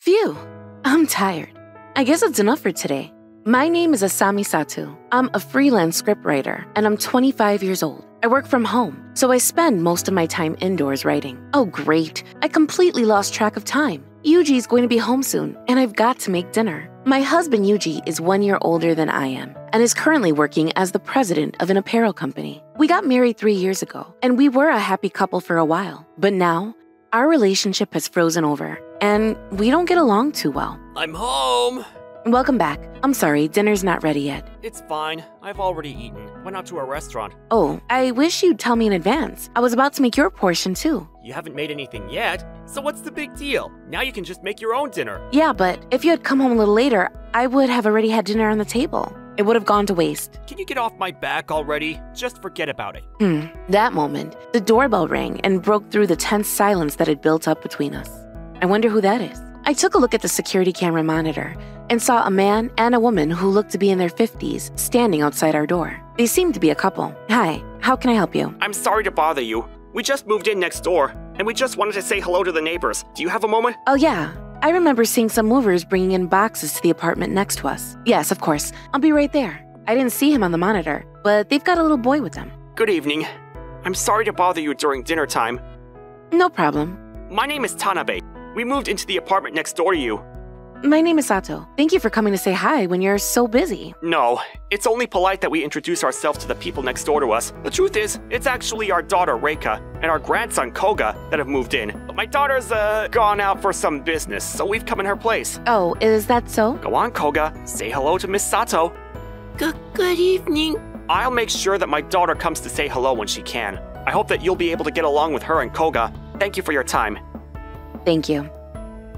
Phew, I'm tired. I guess it's enough for today. My name is Asami Sato. I'm a freelance scriptwriter, and I'm 25 years old. I work from home, so I spend most of my time indoors writing. Oh, great. I completely lost track of time. Yuji's going to be home soon, and I've got to make dinner. My husband Yuji is one year older than I am and is currently working as the president of an apparel company. We got married three years ago, and we were a happy couple for a while. But now, our relationship has frozen over, and we don't get along too well. I'm home. Welcome back. I'm sorry, dinner's not ready yet. It's fine. I've already eaten. Went out to a restaurant. Oh, I wish you'd tell me in advance. I was about to make your portion too. You haven't made anything yet, so what's the big deal? Now you can just make your own dinner. Yeah, but if you had come home a little later, I would have already had dinner on the table. It would have gone to waste. Can you get off my back already? Just forget about it. Hmm. That moment, the doorbell rang and broke through the tense silence that had built up between us. I wonder who that is. I took a look at the security camera monitor and saw a man and a woman who looked to be in their 50s standing outside our door. They seemed to be a couple. Hi, how can I help you? I'm sorry to bother you. We just moved in next door, and we just wanted to say hello to the neighbors. Do you have a moment? Oh, yeah. I remember seeing some movers bringing in boxes to the apartment next to us. Yes, of course. I'll be right there. I didn't see him on the monitor, but they've got a little boy with them. Good evening. I'm sorry to bother you during dinner time. No problem. My name is Tanabe. We moved into the apartment next door to you. My name is Sato. Thank you for coming to say hi when you're so busy. No, it's only polite that we introduce ourselves to the people next door to us. The truth is, it's actually our daughter Reika and our grandson Koga that have moved in. But my daughter's uh gone out for some business, so we've come in her place. Oh, is that so? Go on, Koga. Say hello to Miss Sato. Good, good evening. I'll make sure that my daughter comes to say hello when she can. I hope that you'll be able to get along with her and Koga. Thank you for your time. Thank you.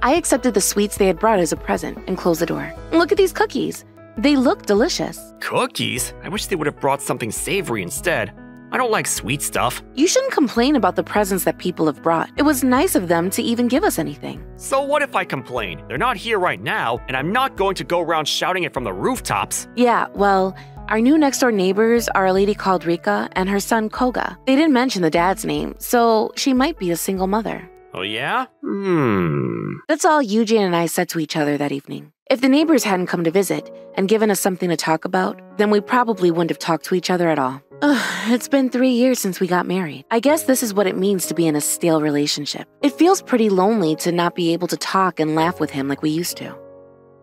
I accepted the sweets they had brought as a present and closed the door. Look at these cookies. They look delicious. Cookies? I wish they would have brought something savory instead. I don't like sweet stuff. You shouldn't complain about the presents that people have brought. It was nice of them to even give us anything. So what if I complain? They're not here right now, and I'm not going to go around shouting it from the rooftops. Yeah, well, our new next door neighbors are a lady called Rika and her son Koga. They didn't mention the dad's name, so she might be a single mother. Oh yeah? Hmm. That's all Yuji and I said to each other that evening. If the neighbors hadn't come to visit and given us something to talk about, then we probably wouldn't have talked to each other at all. Ugh, it's been three years since we got married. I guess this is what it means to be in a stale relationship. It feels pretty lonely to not be able to talk and laugh with him like we used to.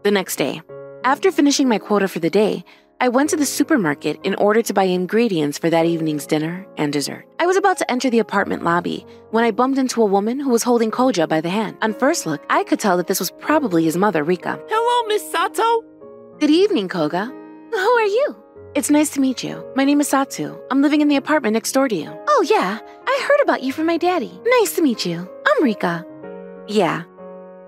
The next day, after finishing my quota for the day, I went to the supermarket in order to buy ingredients for that evening's dinner and dessert. I was about to enter the apartment lobby when I bumped into a woman who was holding Koga by the hand. On first look, I could tell that this was probably his mother, Rika. Hello, Miss Sato. Good evening, Koga. Who are you? It's nice to meet you. My name is Sato. I'm living in the apartment next door to you. Oh, yeah. I heard about you from my daddy. Nice to meet you. I'm Rika. Yeah.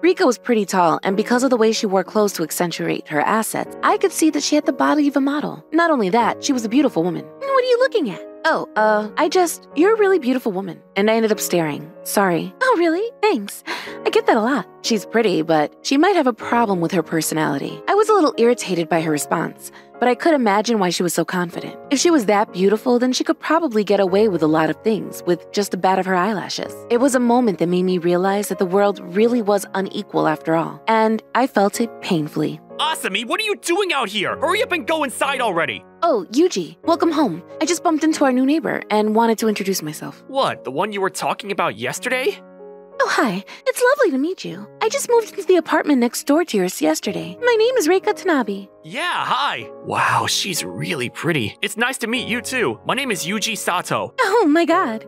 Rika was pretty tall, and because of the way she wore clothes to accentuate her assets, I could see that she had the body of a model. Not only that, she was a beautiful woman. What are you looking at? Oh, uh, I just, you're a really beautiful woman. And I ended up staring. Sorry. Oh, really? Thanks. I get that a lot. She's pretty, but she might have a problem with her personality. I was a little irritated by her response, but I could imagine why she was so confident. If she was that beautiful, then she could probably get away with a lot of things with just a bat of her eyelashes. It was a moment that made me realize that the world really was unequal after all, and I felt it painfully. Asami, what are you doing out here? Hurry up and go inside already! Oh, Yuji, welcome home. I just bumped into our new neighbor and wanted to introduce myself. What, the one you were talking about yesterday? Oh, hi. It's lovely to meet you. I just moved into the apartment next door to yours yesterday. My name is Reika Tanabe. Yeah, hi. Wow, she's really pretty. It's nice to meet you too. My name is Yuji Sato. Oh my god.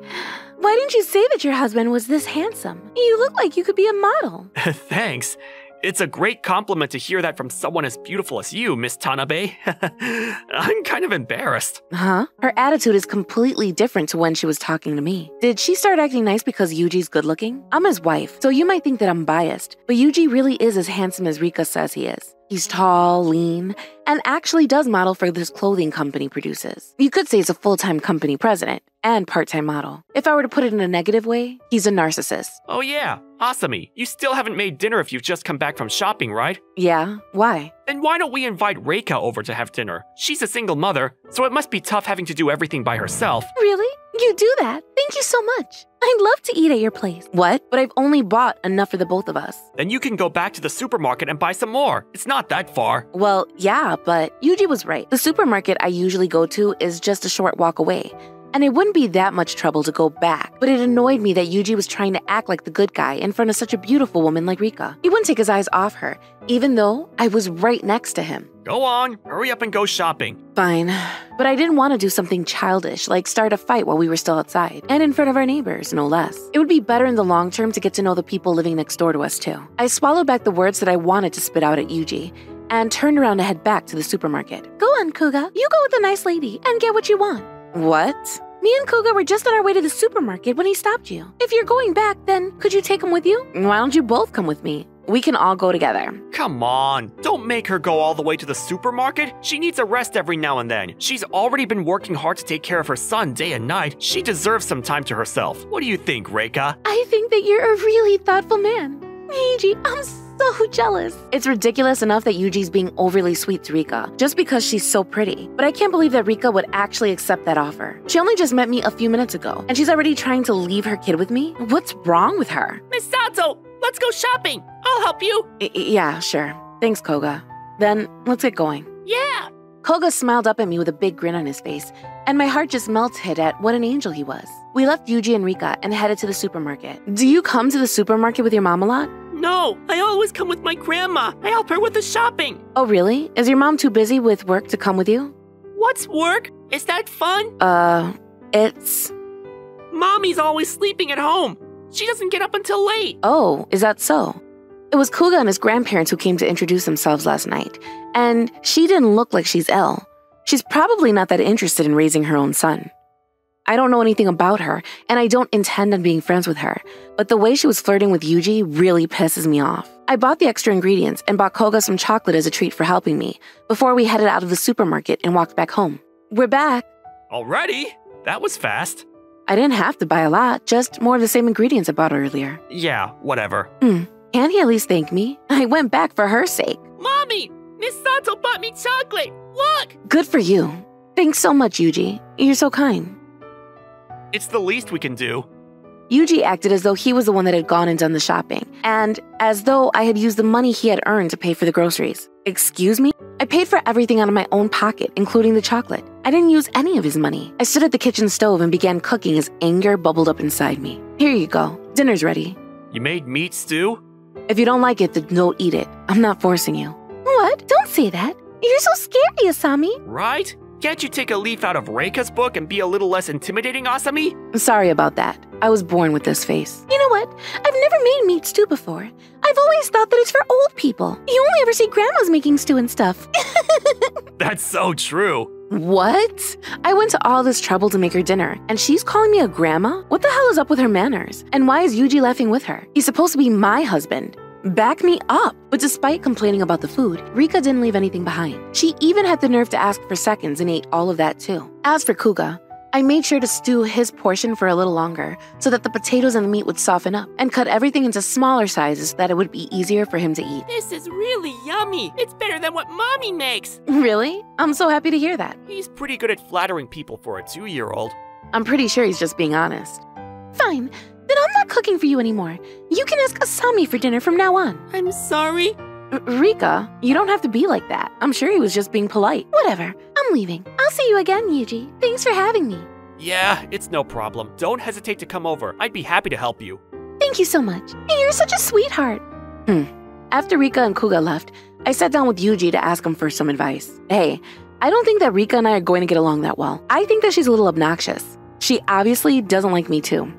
Why didn't you say that your husband was this handsome? You look like you could be a model. Thanks. It's a great compliment to hear that from someone as beautiful as you, Miss Tanabe. I'm kind of embarrassed. Huh? Her attitude is completely different to when she was talking to me. Did she start acting nice because Yuji's good looking? I'm his wife, so you might think that I'm biased, but Yuji really is as handsome as Rika says he is. He's tall, lean, and actually does model for this clothing company produces. You could say he's a full time company president and part time model. If I were to put it in a negative way, he's a narcissist. Oh, yeah. Asami, you still haven't made dinner if you've just come back from shopping, right? Yeah, why? Then why don't we invite Reika over to have dinner? She's a single mother, so it must be tough having to do everything by herself. Really? You do that? Thank you so much. I'd love to eat at your place. What? But I've only bought enough for the both of us. Then you can go back to the supermarket and buy some more. It's not that far. Well, yeah, but Yuji was right. The supermarket I usually go to is just a short walk away. And it wouldn't be that much trouble to go back, but it annoyed me that Yuji was trying to act like the good guy in front of such a beautiful woman like Rika. He wouldn't take his eyes off her, even though I was right next to him. Go on, hurry up and go shopping. Fine. But I didn't want to do something childish, like start a fight while we were still outside, and in front of our neighbors, no less. It would be better in the long term to get to know the people living next door to us, too. I swallowed back the words that I wanted to spit out at Yuji and turned around to head back to the supermarket. Go on, Kuga. You go with the nice lady and get what you want. What? Me and Kuga were just on our way to the supermarket when he stopped you. If you're going back, then could you take him with you? Why don't you both come with me? We can all go together. Come on, don't make her go all the way to the supermarket. She needs a rest every now and then. She's already been working hard to take care of her son day and night. She deserves some time to herself. What do you think, Reika? I think that you're a really thoughtful man. Meiji, I'm so jealous. It's ridiculous enough that Yuji's being overly sweet to Rika just because she's so pretty. But I can't believe that Rika would actually accept that offer. She only just met me a few minutes ago, and she's already trying to leave her kid with me? What's wrong with her? Miss Sato, let's go shopping. I'll help you. I- yeah, sure. Thanks, Koga. Then let's get going. Yeah. Koga smiled up at me with a big grin on his face, and my heart just melted at what an angel he was. We left Yuji and Rika and headed to the supermarket. Do you come to the supermarket with your mom a lot? No, I always come with my grandma. I help her with the shopping. Oh, really? Is your mom too busy with work to come with you? What's work? Is that fun? Uh, it's. Mommy's always sleeping at home. She doesn't get up until late. Oh, is that so? It was Kuga and his grandparents who came to introduce themselves last night, and she didn't look like she's ill. She's probably not that interested in raising her own son. I don't know anything about her, and I don't intend on being friends with her, but the way she was flirting with Yuji really pisses me off. I bought the extra ingredients and bought Koga some chocolate as a treat for helping me before we headed out of the supermarket and walked back home. We're back. Already? That was fast. I didn't have to buy a lot, just more of the same ingredients I bought earlier. Yeah, whatever. Hmm. Can't he at least thank me? I went back for her sake. Mommy, Miss Sato bought me chocolate. Look. Good for you. Thanks so much, Yuji. You're so kind. It's the least we can do. Yuji acted as though he was the one that had gone and done the shopping, and as though I had used the money he had earned to pay for the groceries. Excuse me? I paid for everything out of my own pocket, including the chocolate. I didn't use any of his money. I stood at the kitchen stove and began cooking as anger bubbled up inside me. Here you go. Dinner's ready. You made meat stew? If you don't like it, then don't eat it. I'm not forcing you. What? Don't say that. You're so scary, Asami. Right? Can't you take a leaf out of Reika's book and be a little less intimidating, Asami? Sorry about that. I was born with this face. You know what? I've never made meat stew before. I've always thought that it's for old people. You only ever see grandmas making stew and stuff. That's so true. What? I went to all this trouble to make her dinner, and she's calling me a grandma? What the hell is up with her manners? And why is Yuji laughing with her? He's supposed to be my husband. Back me up. But despite complaining about the food, Rika didn't leave anything behind. She even had the nerve to ask for seconds and ate all of that too. As for Kuga, I made sure to stew his portion for a little longer so that the potatoes and the meat would soften up and cut everything into smaller sizes so that it would be easier for him to eat. This is really yummy. It's better than what Mommy makes. Really? I'm so happy to hear that. He's pretty good at flattering people for a two year old. I'm pretty sure he's just being honest. Fine, then I'm not cooking for you anymore. You can ask Asami for dinner from now on. I'm sorry. Rika, you don't have to be like that. I'm sure he was just being polite. Whatever, I'm leaving. I'll see you again, Yuji. Thanks for having me. Yeah, it's no problem. Don't hesitate to come over. I'd be happy to help you. Thank you so much. You're such a sweetheart. Hmm. After Rika and Kuga left, I sat down with Yuji to ask him for some advice. Hey, I don't think that Rika and I are going to get along that well. I think that she's a little obnoxious. She obviously doesn't like me too.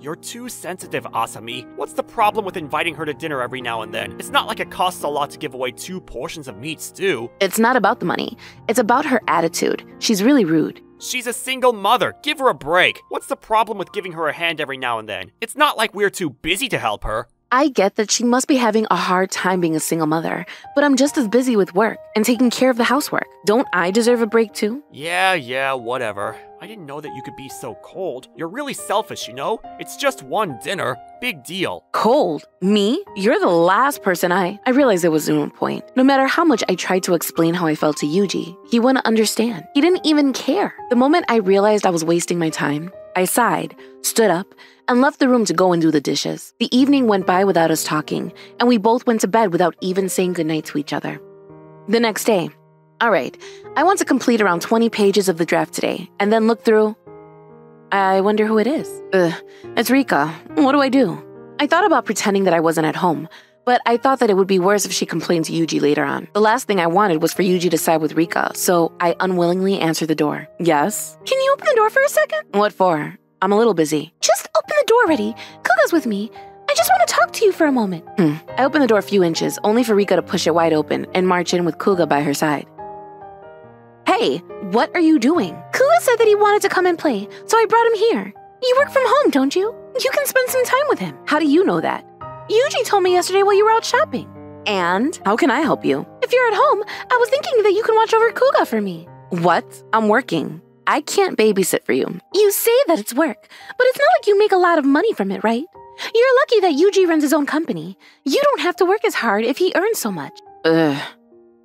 You're too sensitive, Asami. What's the problem with inviting her to dinner every now and then? It's not like it costs a lot to give away two portions of meat stew. It's not about the money, it's about her attitude. She's really rude. She's a single mother. Give her a break. What's the problem with giving her a hand every now and then? It's not like we're too busy to help her. I get that she must be having a hard time being a single mother, but I'm just as busy with work and taking care of the housework. Don't I deserve a break too? Yeah, yeah, whatever. I didn't know that you could be so cold. You're really selfish, you know? It's just one dinner. Big deal. Cold? Me? You're the last person I. I realized it was no point. No matter how much I tried to explain how I felt to Yuji, he wouldn't understand. He didn't even care. The moment I realized I was wasting my time, I sighed, stood up, and left the room to go and do the dishes. The evening went by without us talking, and we both went to bed without even saying goodnight to each other. The next day, all right, I want to complete around 20 pages of the draft today, and then look through. I wonder who it is. Ugh, it's Rika. What do I do? I thought about pretending that I wasn't at home, but I thought that it would be worse if she complained to Yuji later on. The last thing I wanted was for Yuji to side with Rika, so I unwillingly answered the door. Yes? Can you open the door for a second? What for? I'm a little busy. Just open the door, Reddy. Kuga's with me. I just want to talk to you for a moment. Hmm. I opened the door a few inches, only for Rika to push it wide open and march in with Kuga by her side. Hey, what are you doing? Kuga said that he wanted to come and play, so I brought him here. You work from home, don't you? You can spend some time with him. How do you know that? Yuji told me yesterday while you were out shopping. And how can I help you? If you're at home, I was thinking that you can watch over Kuga for me. What? I'm working. I can't babysit for you. You say that it's work, but it's not like you make a lot of money from it, right? You're lucky that Yuji runs his own company. You don't have to work as hard if he earns so much. Ugh.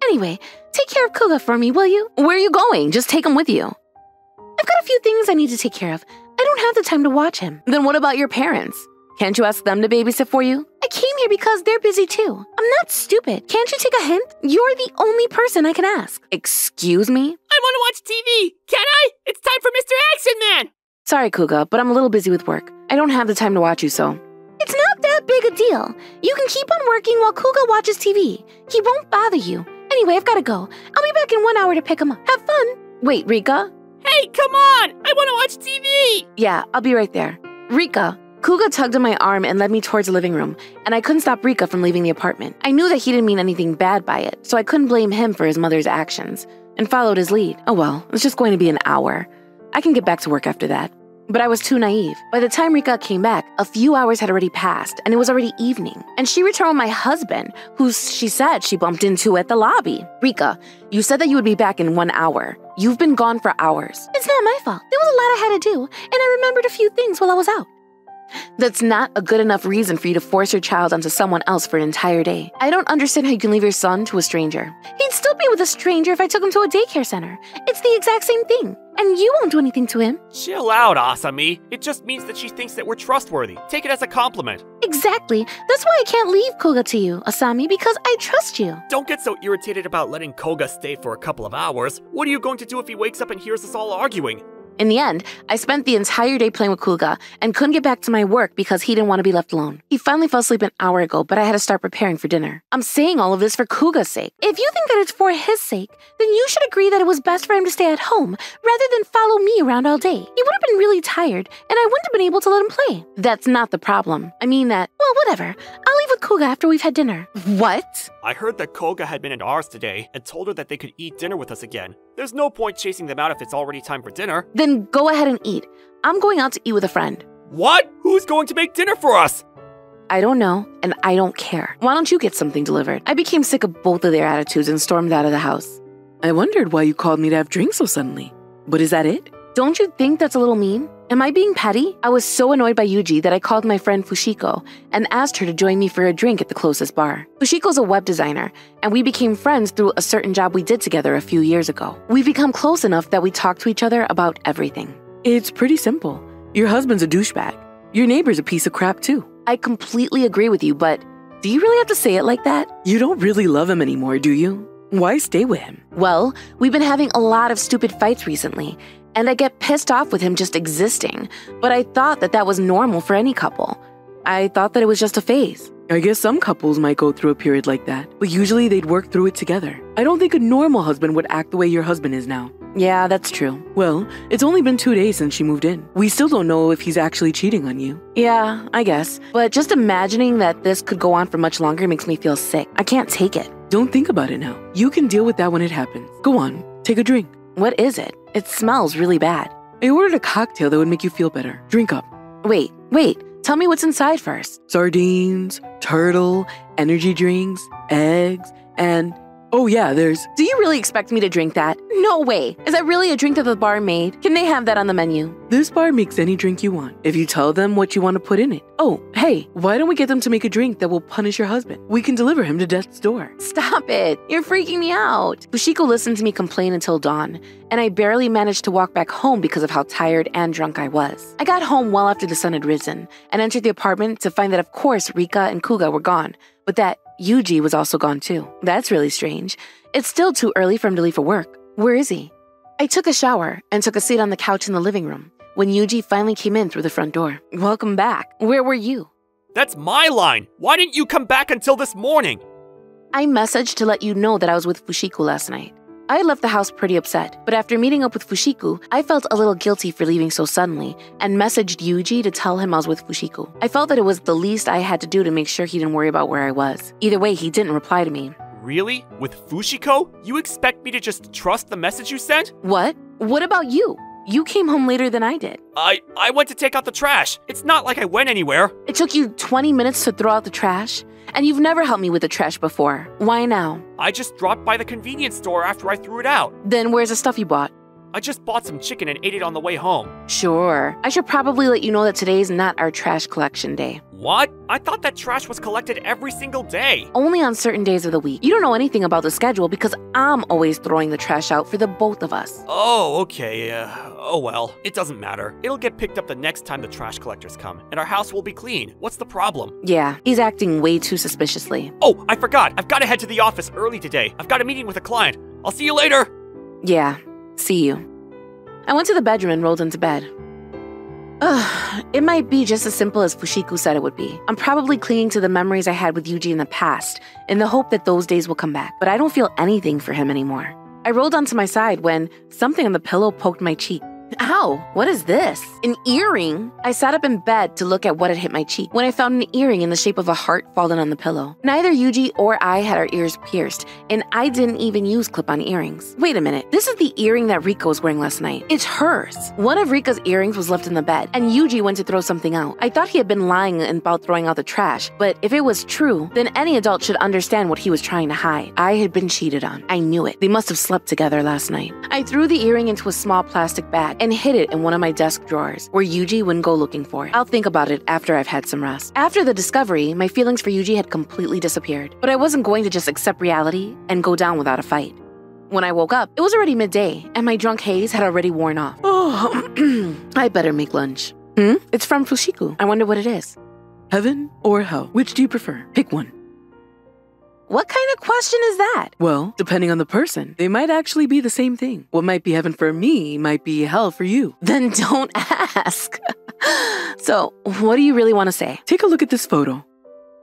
Anyway, take care of Kuga for me, will you? Where are you going? Just take him with you. I've got a few things I need to take care of. I don't have the time to watch him. Then what about your parents? Can't you ask them to babysit for you? I came here because they're busy too. I'm not stupid. Can't you take a hint? You're the only person I can ask. Excuse me? I want to watch TV. Can I? It's time for Mr. Action Man. Sorry, Kuga, but I'm a little busy with work. I don't have the time to watch you, so. It's not that big a deal. You can keep on working while Kuga watches TV. He won't bother you. Anyway, I've got to go. I'll be back in one hour to pick him up. Have fun. Wait, Rika? Hey, come on! I want to watch TV! Yeah, I'll be right there. Rika, Kuga tugged on my arm and led me towards the living room, and I couldn't stop Rika from leaving the apartment. I knew that he didn't mean anything bad by it, so I couldn't blame him for his mother's actions, and followed his lead. Oh well, it's just going to be an hour. I can get back to work after that. But I was too naive. By the time Rika came back, a few hours had already passed, and it was already evening. And she returned with my husband, who she said she bumped into at the lobby. Rika, you said that you would be back in one hour. You've been gone for hours. It's not my fault. There was a lot I had to do, and I remembered a few things while I was out. That's not a good enough reason for you to force your child onto someone else for an entire day. I don't understand how you can leave your son to a stranger. He'd still be with a stranger if I took him to a daycare center. It's the exact same thing. And you won't do anything to him. Chill out, Asami. It just means that she thinks that we're trustworthy. Take it as a compliment. Exactly. That's why I can't leave Koga to you, Asami, because I trust you. Don't get so irritated about letting Koga stay for a couple of hours. What are you going to do if he wakes up and hears us all arguing? In the end, I spent the entire day playing with Kuga and couldn't get back to my work because he didn't want to be left alone. He finally fell asleep an hour ago, but I had to start preparing for dinner. I'm saying all of this for Kuga's sake. If you think that it's for his sake, then you should agree that it was best for him to stay at home rather than follow me around all day. He would have been really tired, and I wouldn't have been able to let him play. That's not the problem. I mean that, well, whatever. I'll leave with Kuga after we've had dinner. What? I heard that Koga had been at ours today and told her that they could eat dinner with us again. There's no point chasing them out if it's already time for dinner. Then go ahead and eat. I'm going out to eat with a friend. What? Who's going to make dinner for us? I don't know, and I don't care. Why don't you get something delivered? I became sick of both of their attitudes and stormed out of the house. I wondered why you called me to have drinks so suddenly. But is that it? Don't you think that's a little mean? Am I being petty? I was so annoyed by Yuji that I called my friend Fushiko and asked her to join me for a drink at the closest bar. Fushiko's a web designer, and we became friends through a certain job we did together a few years ago. We've become close enough that we talk to each other about everything. It's pretty simple. Your husband's a douchebag. Your neighbor's a piece of crap, too. I completely agree with you, but do you really have to say it like that? You don't really love him anymore, do you? Why stay with him? Well, we've been having a lot of stupid fights recently, and I get pissed off with him just existing, but I thought that that was normal for any couple. I thought that it was just a phase. I guess some couples might go through a period like that, but usually they'd work through it together. I don't think a normal husband would act the way your husband is now. Yeah, that's true. Well, it's only been two days since she moved in. We still don't know if he's actually cheating on you. Yeah, I guess. But just imagining that this could go on for much longer makes me feel sick. I can't take it. Don't think about it now. You can deal with that when it happens. Go on, take a drink. What is it? It smells really bad. I ordered a cocktail that would make you feel better. Drink up. Wait, wait. Tell me what's inside first. Sardines, turtle, energy drinks, eggs, and Oh, yeah, there's. Do you really expect me to drink that? No way. Is that really a drink that the bar made? Can they have that on the menu? This bar makes any drink you want if you tell them what you want to put in it. Oh, hey, why don't we get them to make a drink that will punish your husband? We can deliver him to death's door. Stop it. You're freaking me out. Fushiko listened to me complain until dawn, and I barely managed to walk back home because of how tired and drunk I was. I got home well after the sun had risen and entered the apartment to find that, of course, Rika and Kuga were gone, but that Yuji was also gone too. That's really strange. It's still too early for him to leave for work. Where is he? I took a shower and took a seat on the couch in the living room when Yuji finally came in through the front door. Welcome back. Where were you? That's my line. Why didn't you come back until this morning? I messaged to let you know that I was with Fushiko last night. I left the house pretty upset, but after meeting up with Fushiko, I felt a little guilty for leaving so suddenly and messaged Yuji to tell him I was with Fushiko. I felt that it was the least I had to do to make sure he didn't worry about where I was. Either way, he didn't reply to me. Really? With Fushiko? You expect me to just trust the message you sent? What? What about you? You came home later than I did. I I went to take out the trash. It's not like I went anywhere. It took you 20 minutes to throw out the trash, and you've never helped me with the trash before. Why now? I just dropped by the convenience store after I threw it out. Then where's the stuff you bought? I just bought some chicken and ate it on the way home. Sure. I should probably let you know that today's not our trash collection day. What? I thought that trash was collected every single day. Only on certain days of the week. You don't know anything about the schedule because I'm always throwing the trash out for the both of us. Oh, okay. Uh, oh well. It doesn't matter. It'll get picked up the next time the trash collectors come, and our house will be clean. What's the problem? Yeah, he's acting way too suspiciously. Oh, I forgot. I've got to head to the office early today. I've got a meeting with a client. I'll see you later. Yeah, see you. I went to the bedroom and rolled into bed. Ugh, it might be just as simple as Fushiko said it would be. I'm probably clinging to the memories I had with Yuji in the past, in the hope that those days will come back, but I don't feel anything for him anymore. I rolled onto my side when something on the pillow poked my cheek. Ow, what is this? An earring? I sat up in bed to look at what had hit my cheek when I found an earring in the shape of a heart fallen on the pillow. Neither Yuji or I had our ears pierced, and I didn't even use clip on earrings. Wait a minute, this is the earring that Rika was wearing last night. It's hers. One of Rika's earrings was left in the bed, and Yuji went to throw something out. I thought he had been lying about throwing out the trash, but if it was true, then any adult should understand what he was trying to hide. I had been cheated on. I knew it. They must have slept together last night. I threw the earring into a small plastic bag and hid it in one of my desk drawers, where Yuji wouldn't go looking for it. I'll think about it after I've had some rest. After the discovery, my feelings for Yuji had completely disappeared, but I wasn't going to just accept reality and go down without a fight. When I woke up, it was already midday, and my drunk haze had already worn off. Oh, I better make lunch. Hmm? It's from Fushiko. I wonder what it is. Heaven or hell? Which do you prefer? Pick one. What kind of question is that? Well, depending on the person, they might actually be the same thing. What might be heaven for me might be hell for you. Then don't ask. so, what do you really want to say? Take a look at this photo.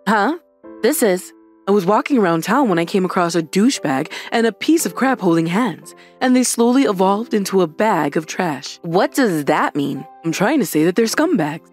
Huh? This is. I was walking around town when I came across a douchebag and a piece of crap holding hands, and they slowly evolved into a bag of trash. What does that mean? I'm trying to say that they're scumbags.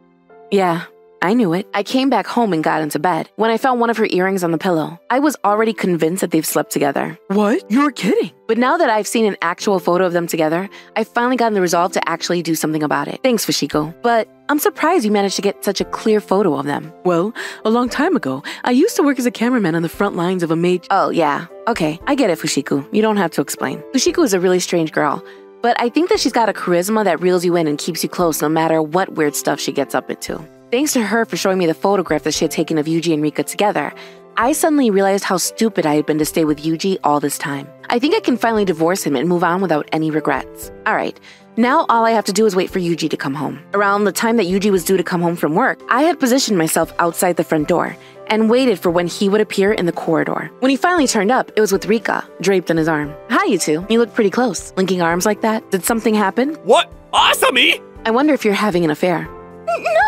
Yeah, I knew it. I came back home and got into bed when I found one of her earrings on the pillow. I was already convinced that they've slept together. What? You're kidding. But now that I've seen an actual photo of them together, I've finally gotten the resolve to actually do something about it. Thanks, Fushiko. But I'm surprised you managed to get such a clear photo of them. Well, a long time ago, I used to work as a cameraman on the front lines of a major. Oh, yeah. Okay, I get it, Fushiko. You don't have to explain. Fushiko is a really strange girl. But I think that she's got a charisma that reels you in and keeps you close no matter what weird stuff she gets up into. Thanks to her for showing me the photograph that she had taken of Yuji and Rika together, I suddenly realized how stupid I had been to stay with Yuji all this time. I think I can finally divorce him and move on without any regrets. Alright, now all I have to do is wait for Yuji to come home. Around the time that Yuji was due to come home from work, I had positioned myself outside the front door and waited for when he would appear in the corridor. When he finally turned up, it was with Rika, draped on his arm. Hi, you two. You look pretty close. Linking arms like that? Did something happen? What? Asami? I wonder if you're having an affair.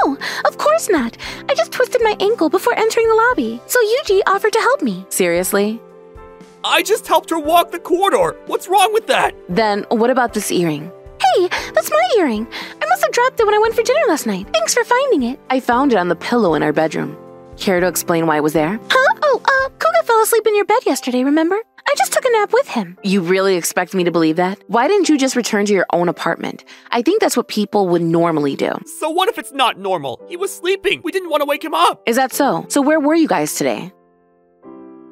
No, of course not. I just twisted my ankle before entering the lobby, so Yuji offered to help me. Seriously? I just helped her walk the corridor. What's wrong with that? Then what about this earring? Hey, that's my earring. I must have dropped it when I went for dinner last night. Thanks for finding it. I found it on the pillow in our bedroom. Care to explain why it was there? Huh? Oh, uh, Kuga fell asleep in your bed yesterday, remember? I just took a nap with him. You really expect me to believe that? Why didn't you just return to your own apartment? I think that's what people would normally do. So what if it's not normal? He was sleeping. We didn't want to wake him up. Is that so? So where were you guys today?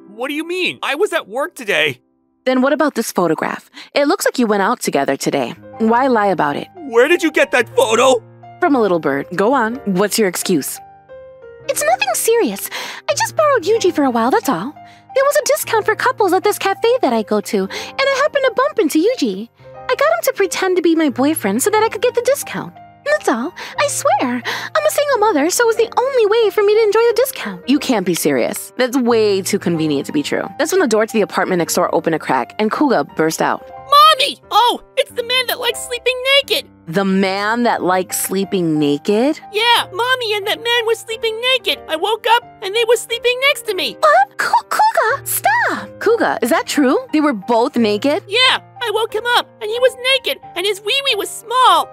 What do you mean? I was at work today. Then what about this photograph? It looks like you went out together today. Why lie about it? Where did you get that photo? From a little bird. Go on. What's your excuse? It's nothing serious. I just borrowed Yuji for a while, that's all. There was a discount for couples at this cafe that I go to, and I happened to bump into Yuji. I got him to pretend to be my boyfriend so that I could get the discount. That's all. I swear. I'm a single mother, so it was the only way for me to enjoy the discount. You can't be serious. That's way too convenient to be true. That's when the door to the apartment next door opened a crack and Kuga burst out. Oh, it's the man that likes sleeping naked. The man that likes sleeping naked? Yeah, mommy and that man were sleeping naked. I woke up and they were sleeping next to me. What? Kuga, stop! Kuga, is that true? They were both naked? Yeah, I woke him up and he was naked and his wee wee was small.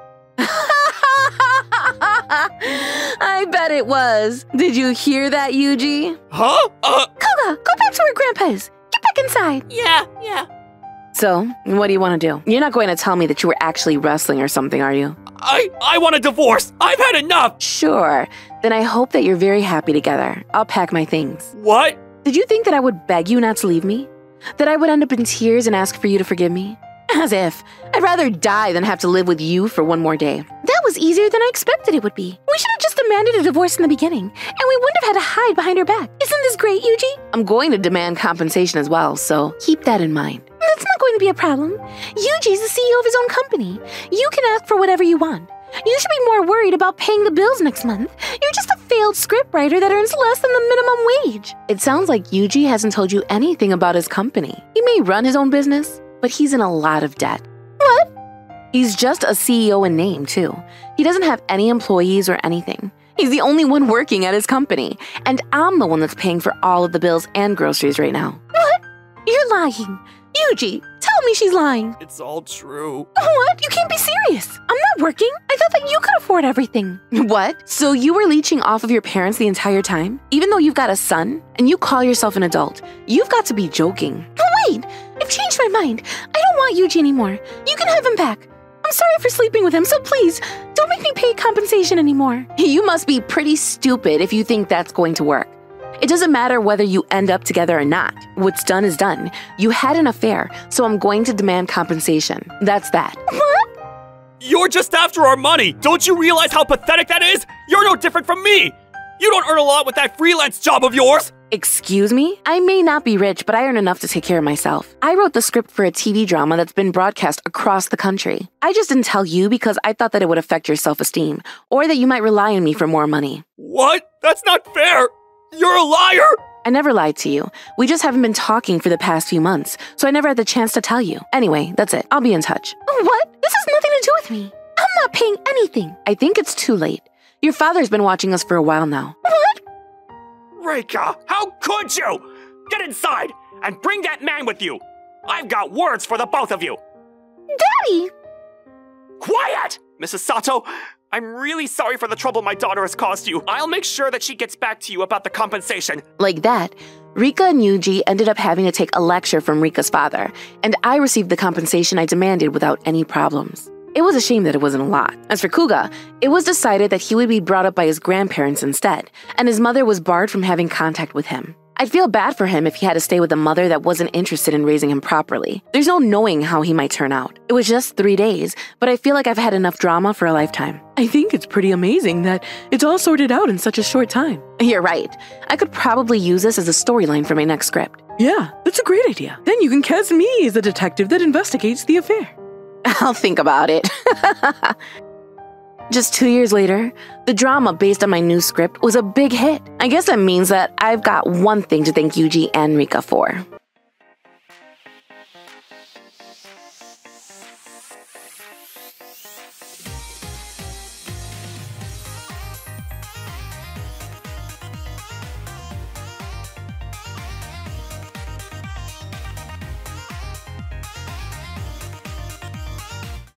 I bet it was. Did you hear that, Yuji? Huh? Uh, Kuga, go back to where Grandpa is. Get back inside. Yeah, yeah. So, what do you want to do? You're not going to tell me that you were actually wrestling or something, are you? I I want a divorce. I've had enough. Sure. Then I hope that you're very happy together. I'll pack my things. What? Did you think that I would beg you not to leave me? That I would end up in tears and ask for you to forgive me? As if. I'd rather die than have to live with you for one more day. That was easier than I expected it would be. We should have just demanded a divorce in the beginning, and we wouldn't have had to hide behind her back. Isn't this great, Yuji? I'm going to demand compensation as well, so keep that in mind. That's not going to be a problem. Yuji's the CEO of his own company. You can ask for whatever you want. You should be more worried about paying the bills next month. You're just a failed scriptwriter that earns less than the minimum wage. It sounds like Yuji hasn't told you anything about his company. He may run his own business, but he's in a lot of debt. What? He's just a CEO in name, too. He doesn't have any employees or anything. He's the only one working at his company, and I'm the one that's paying for all of the bills and groceries right now. What? You're lying. Yuji, tell me she's lying. It's all true. What? You can't be serious. I'm not working. I thought that you could afford everything. What? So you were leeching off of your parents the entire time? Even though you've got a son and you call yourself an adult, you've got to be joking. Oh, wait. I've changed my mind. I don't want Yuji anymore. You can have him back. I'm sorry for sleeping with him, so please, don't make me pay compensation anymore. You must be pretty stupid if you think that's going to work. It doesn't matter whether you end up together or not. What's done is done. You had an affair, so I'm going to demand compensation. That's that. What? You're just after our money. Don't you realize how pathetic that is? You're no different from me. You don't earn a lot with that freelance job of yours. Excuse me? I may not be rich, but I earn enough to take care of myself. I wrote the script for a TV drama that's been broadcast across the country. I just didn't tell you because I thought that it would affect your self esteem, or that you might rely on me for more money. What? That's not fair. You're a liar. I never lied to you. We just haven't been talking for the past few months, so I never had the chance to tell you. Anyway, that's it. I'll be in touch. What? This has nothing to do with me. I'm not paying anything. I think it's too late. Your father's been watching us for a while now. What? Reika, how could you? Get inside and bring that man with you. I've got words for the both of you. Daddy! Quiet! Mrs. Sato, I'm really sorry for the trouble my daughter has caused you. I'll make sure that she gets back to you about the compensation. Like that, Rika and Yuji ended up having to take a lecture from Rika's father, and I received the compensation I demanded without any problems. It was a shame that it wasn't a lot. As for Kuga, it was decided that he would be brought up by his grandparents instead, and his mother was barred from having contact with him. I'd feel bad for him if he had to stay with a mother that wasn't interested in raising him properly. There's no knowing how he might turn out. It was just three days, but I feel like I've had enough drama for a lifetime. I think it's pretty amazing that it's all sorted out in such a short time. You're right. I could probably use this as a storyline for my next script. Yeah, that's a great idea. Then you can cast me as the detective that investigates the affair. I'll think about it. Just two years later, the drama based on my new script was a big hit. I guess that means that I've got one thing to thank Yuji and Rika for.